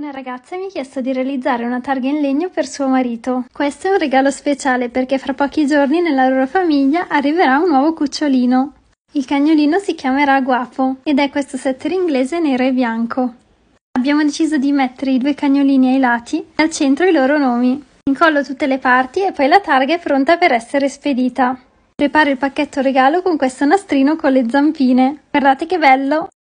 Una ragazza mi ha chiesto di realizzare una targa in legno per suo marito. Questo è un regalo speciale perché fra pochi giorni nella loro famiglia arriverà un nuovo cucciolino. Il cagnolino si chiamerà Guapo ed è questo setter inglese nero e bianco. Abbiamo deciso di mettere i due cagnolini ai lati e al centro i loro nomi. Incollo tutte le parti e poi la targa è pronta per essere spedita. Preparo il pacchetto regalo con questo nastrino con le zampine. Guardate che bello!